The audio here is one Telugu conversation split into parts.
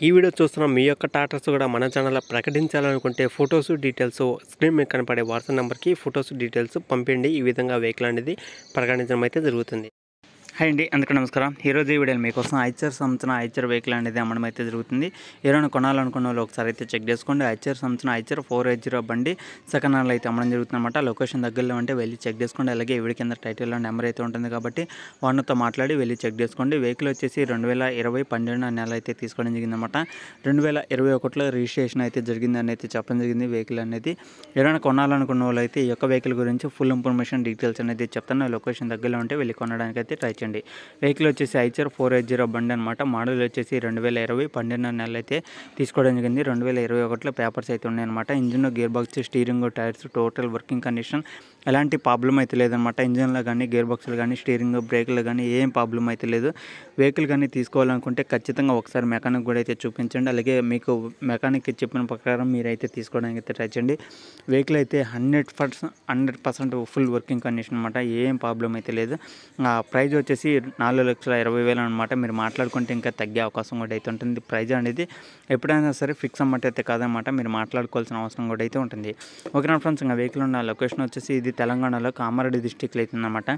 ఈ వీడియో చూస్తున్న మీ యొక్క టాటర్స్ కూడా మన ఛానల్లో ప్రకటించాలనుకుంటే ఫొటోస్ డీటెయిల్స్ స్క్రీన్ మీద కనపడే వాట్సాప్ నెంబర్కి ఫొటోస్ డీటెయిల్స్ పంపిండి. ఈ విధంగా వెహికల్ అనేది ప్రకటించడం అయితే జరుగుతుంది. హాయ్ అండి అందరికీ నమస్కారం. ఈరోజు ఈ వీడియోలో మీకోసం ఐచర్ సంవత్సరం ఐచర్ వెహికల్ అనేది అమ్మడం అయితే జరుగుతుంది ఎవరైనా కొనాలనుకున్న వాళ్ళు ఒకసారి అయితే చెక్ చేసుకోండి. ఐచర్ సంవత్సరం ఐచర్ ఫోర్ ఎయిట్ జీరో బండి సెకండ్ హ్యాండ్లో అయితే అమ్మడం జరుగుతుంది అనమాట లొకేషన్ దగ్గరలో ఉంటే వెళ్ళి చెక్ చేసుకోండి. అలాగే వీడి కింద టైటిల్లో నెంబర్ అయితే ఉంటుంది కాబట్టి వాళ్ళతో మాట్లాడి వెళ్ళి చెక్ చేసుకోండి. వెహికల్ వచ్చేసి రెండు వేల ఇరవై పన్నెండు నెల అయితే తీసుకోవడం జరిగిందన్నమాట. రెండు వేల ఇరవై ఒకటిలో రిజిస్ట్రేషన్ అయితే జరిగిందని అయితే చెప్పడం జరిగింది వెహికల్ అనేది. ఎవరైనా కొనాలనుకున్న వాళ్ళు అయితే ఈ యొక్క వెహికల్ గురించి ఫుల్ ఇన్ఫర్మేషన్ డీటెయిల్స్ అనేది చెప్తాను. లొకేషన్ దగ్గరలో ఉంటే వెళ్ళి కొనడానికి అయితే ట్రై అండి వెహికల్ వచ్చేసి ఐచర్ ఫోర్ ఎయిట్ జీరో బండి అనమాట మోడల్ వచ్చేసి రెండు వేల ఇరవై పన్నెండు నెలలు అయితే తీసుకోవడం జరిగింది. రెండు వేల ఇరవై ఒకటిలో పేపర్స్ అయితే ఉన్నాయన్నమాట. Engine gearbox steering tyres total working condition. ఎలాంటి ప్రాబ్లం అయితే లేదనమాట ఇంజిన్లో కానీ గేర్ బాక్స్లో కానీ స్టీరింగ్ బ్రేక్లు కానీ ఏం ప్రాబ్లం అయితే లేదు. వెహికల్ కానీ తీసుకోవాలనుకుంటే ఖచ్చితంగా ఒకసారి మెకానిక్ కూడా అయితే చూపించండి. అలాగే మీకు మెకానిక్ చెప్పిన ప్రకారం మీరైతే తీసుకోవడానికి అయితే ట్రై చేయండి. వెహికల్ అయితే hundred percent hundred percent full working condition అనమాట ఏం ప్రాబ్లం అయితే లేదు. ఆ ప్రైజ్ వచ్చేసి నాలుగు లక్షల ఇరవై వేలు అనమాట మీరు మాట్లాడుకుంటే ఇంకా తగ్గే అవకాశం కూడా అయితే ఉంటుంది. ప్రైజ్ అనేది ఎప్పుడైనా సరే ఫిక్స్ అమ్మట అయితే కాదనమాట మీరు మాట్లాడుకోవాల్సిన అవసరం కూడా అయితే ఉంటుంది. ఓకేనా ఫ్రెండ్స్? ఇంకా వెహికల్ ఉన్న లొకేషన్ వచ్చేసి ఇది తెలంగాణలో కామారెడ్డి డిస్టిక్లో అయితే అనమాట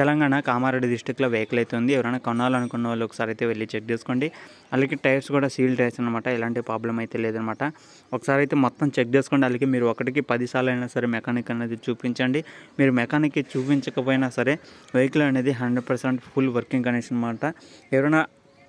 తెలంగాణ కామారెడ్డి డిస్టిక్లో వెహికల్ అయితే ఉంది. ఎవరైనా కొనాలనుకున్న వాళ్ళు ఒకసారి అయితే వెళ్ళి చెక్ చేసుకోండి. అలాగే టైర్స్ కూడా సీల్ టైర్స్ అనమాట ఎలాంటి ప్రాబ్లం అయితే లేదనమాట ఒకసారి అయితే మొత్తం చెక్ చేసుకోండి. అలాగే మీరు ఒకటికి పదిసార్లు అయినా సరే మెకానిక్ అనేది చూపించండి. మీరు మెకానిక్ చూపించకపోయినా సరే వెహికల్ అనేది hundred percent full working condition అనమాట ఎవరైనా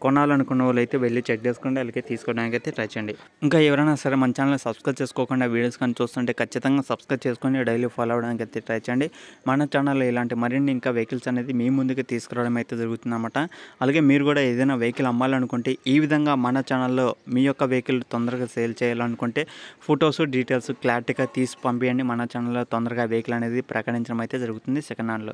కొనాలనుకున్న వాళ్ళు అయితే వెళ్ళి చెక్ చేసుకోండి అలాగే తీసుకోవడానికి అయితే ట్రై చేయండి. ఇంకా ఎవరైనా సరే మన ఛానల్ సబ్స్క్రైబ్ చేసుకోకుండా వీడియోస్ కానీ చూస్తుంటే ఖచ్చితంగా సబ్స్క్రైబ్ చేసుకొని డైలీ ఫాలో అవడానికి అయితే ట్రై చేయండి. మన ఛానల్లో ఇలాంటి మరిన్ని ఇంకా వెహికల్స్ అనేది మీ ముందుకు తీసుకురావడం అయితే జరుగుతుందన్నమాట. అలాగే మీరు కూడా ఏదైనా వెహికల్ అమ్మాలనుకుంటే ఈ విధంగా మన ఛానల్లో మీ యొక్క వెహికల్ తొందరగా సేల్ చేయాలనుకుంటే ఫొటోస్ డీటెయిల్స్ క్లారిటీగా తీసి పంపించండి మన ఛానల్లో తొందరగా వెహికల్ అనేది ప్రకటించడం అయితే జరుగుతుంది సెకండ్ హ్యాండ్లో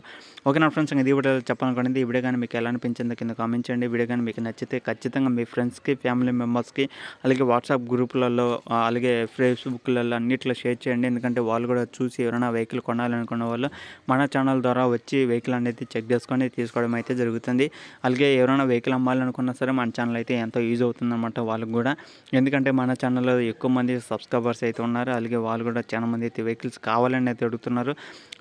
ఓకే నా ఫ్రెండ్స్ ఇది వీడియో చెప్పాలనుకోండి ఈ వీడియో కానీ మీకు ఎలా అనిపించిందో కింద కామెంట్ చేయండి. వీడియో కానీ మీకు నచ్చితే ఖచ్చితంగా మీ ఫ్రెండ్స్కి ఫ్యామిలీ మెంబర్స్కి అలాగే వాట్సాప్ గ్రూపులలో అలాగే ఫేస్బుక్లలో అన్నిట్లో షేర్ చేయండి. ఎందుకంటే వాళ్ళు కూడా చూసి ఎవరైనా వెహికల్ కొనాలనుకున్న వాళ్ళు మన ఛానల్ ద్వారా వచ్చి వెహికల్ అనేది చెక్ చేసుకొని తీసుకోవడం అయితే జరుగుతుంది. అలాగే ఎవరైనా వెహికల్ అమ్మాలనుకున్నా సరే మన ఛానల్ అయితే ఎంతో యూజ్ అవుతుందన్నమాట వాళ్ళకి కూడా. ఎందుకంటే మన ఛానల్లో ఎక్కువ మంది సబ్స్క్రైబర్స్ అయితే ఉన్నారు. అలాగే వాళ్ళు కూడా చాలా మంది అయితే వెహికల్స్ కావాలని అయితే అడుగుతున్నారు.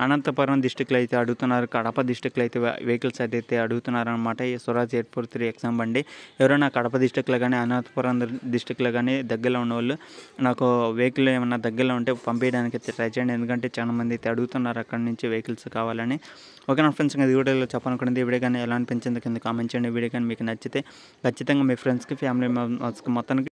అనంతపురం డిస్టిక్లో అయితే అడుగుతున్నారు. కడప డిస్టిక్లో అయితే వెహికల్స్ అయితే అడుగుతున్నారు అనమాట ఈ Swaraj eight four three exam బండి. ఎవరైనా కడప డిస్టిక్లో కానీ అనంతపురం డిస్టిక్లో కానీ దగ్గరలో ఉన్న వాళ్ళు నాకు వెహికల్ ఏమైనా దగ్గరలో ఉంటే పంపించడానికి ట్రై చేయండి. ఎందుకంటే చాలా మంది అయితే అడుగుతున్నారు అక్కడ నుంచి వెహికల్స్ కావాలని. ఓకే నా ఫ్రెండ్స్ ఇది వీడియోలో చెప్పనుకున్నది ఈ వీడియో కానీ ఎలా అనిపించింది కింద కామెంట్ చేయండి. వీడియో కానీ మీకు నచ్చితే ఖచ్చితంగా మీ ఫ్రెండ్స్కి ఫ్యామిలీ మెంబర్స్కి మొత్తానికి